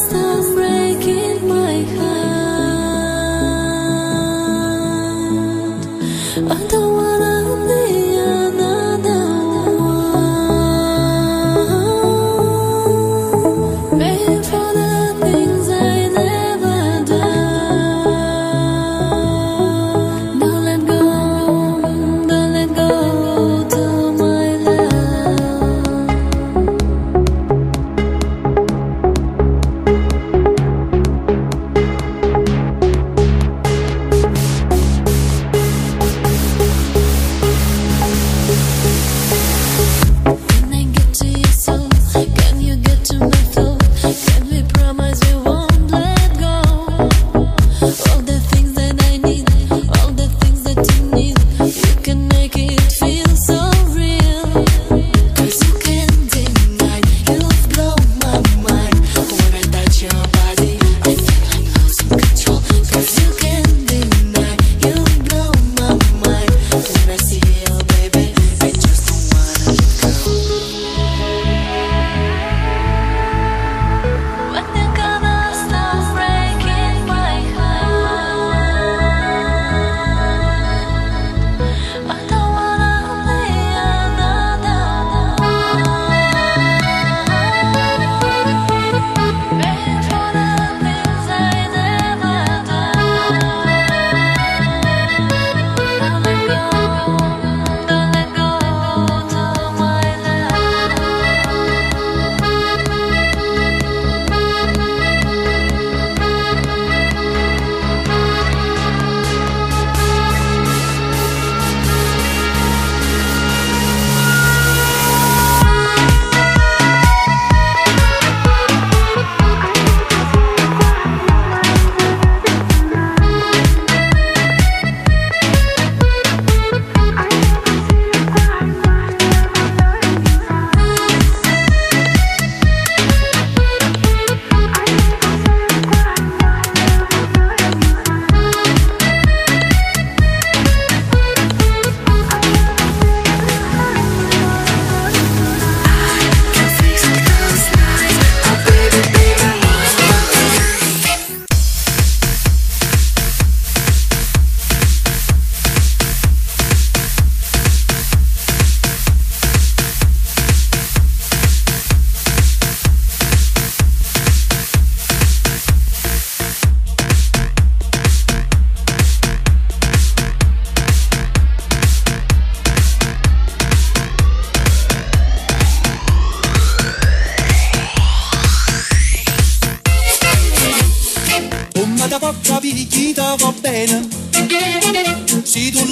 estão.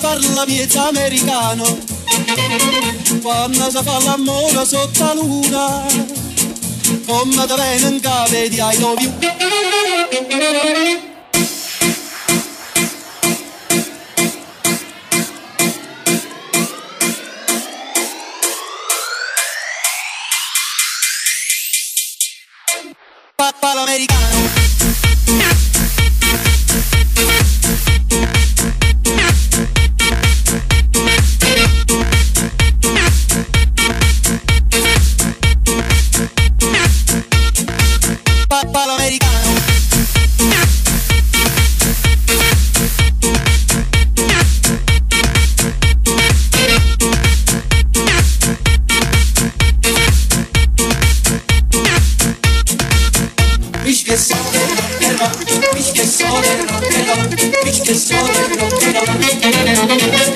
Parla miezza americano quando si fa l'amore sotto la luna come te venen cave di I love you. Papà l'americano sole, rockero, viste.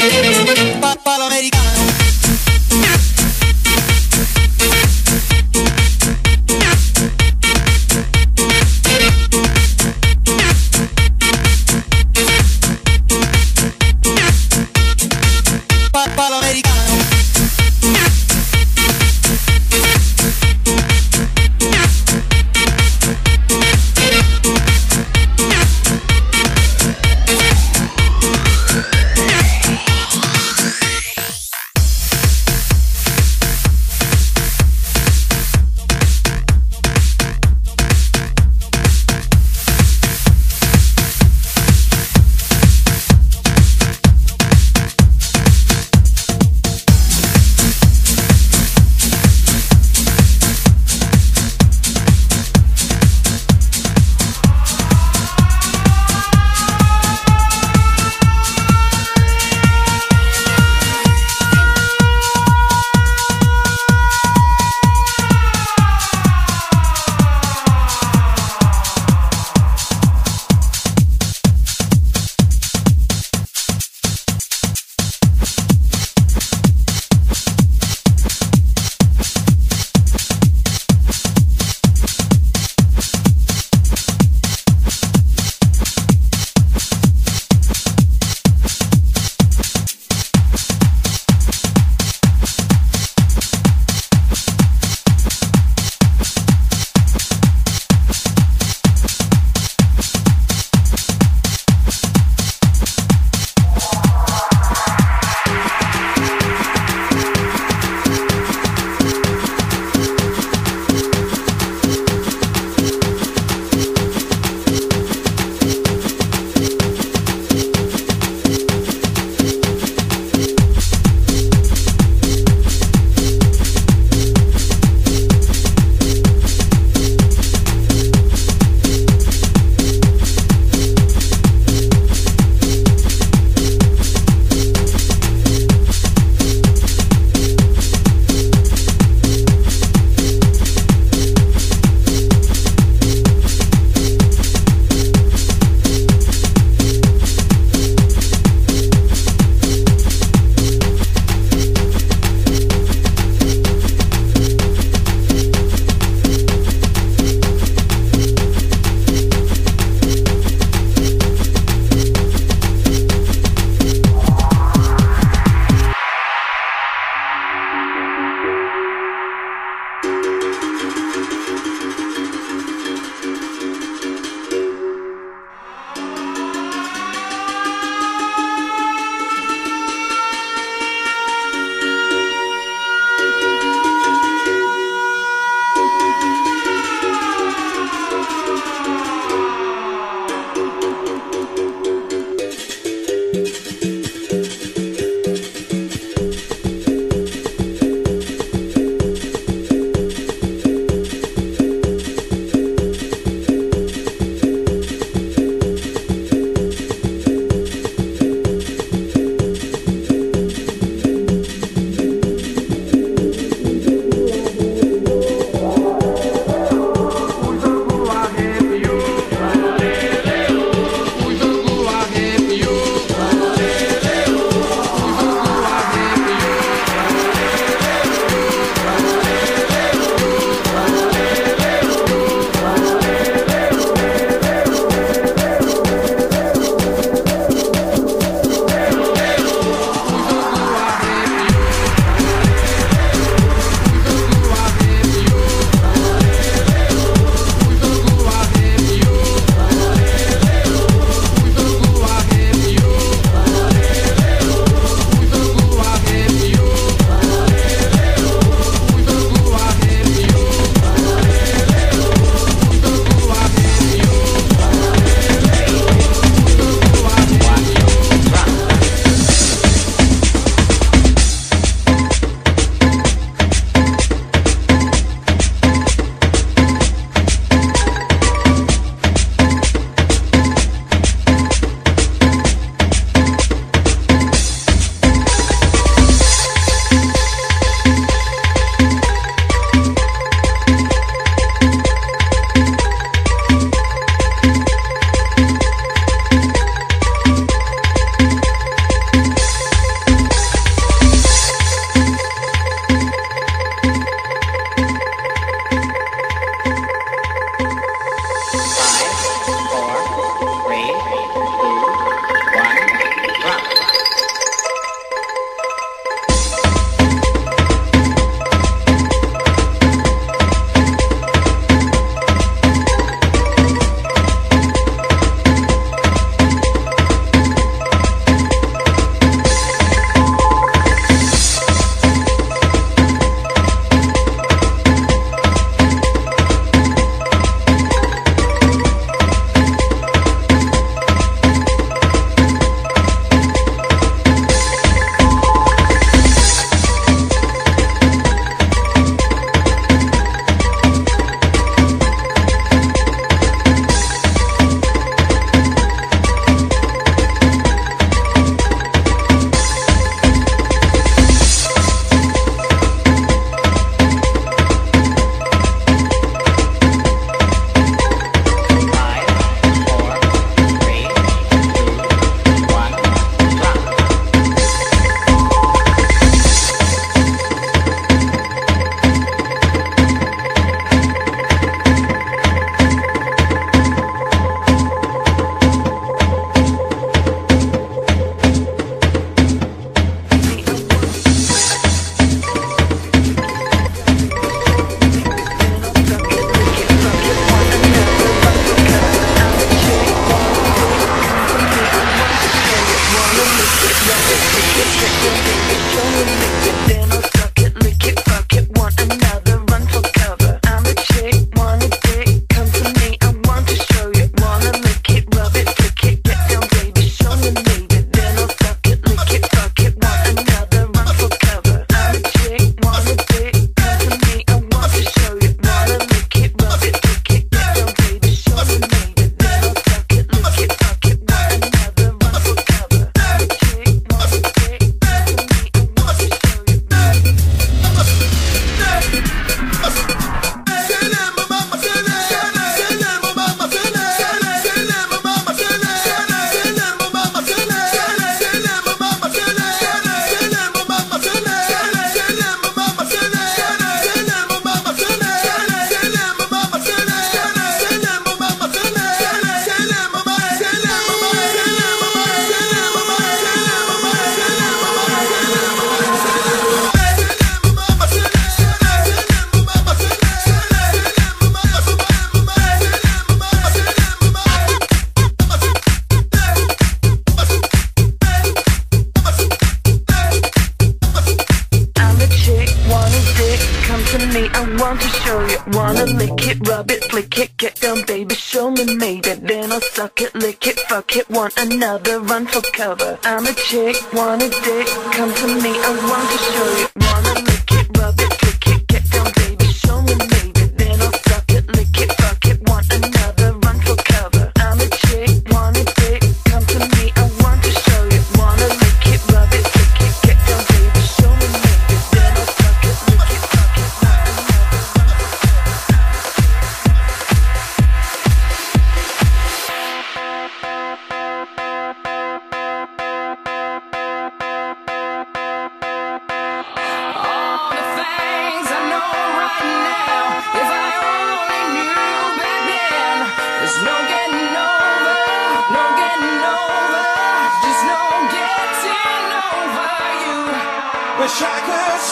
Me, maybe. Then I'll suck it, lick it, fuck it, want another, run for cover. I'm a chick, want a dick, come to me, I want to show you. Wanna lick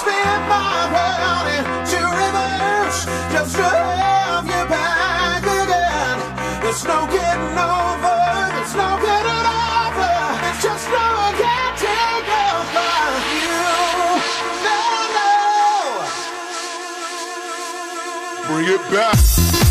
my world just to have you back again. There's no getting over, there's no getting over, it's just no getting over you. No, no. Bring it back.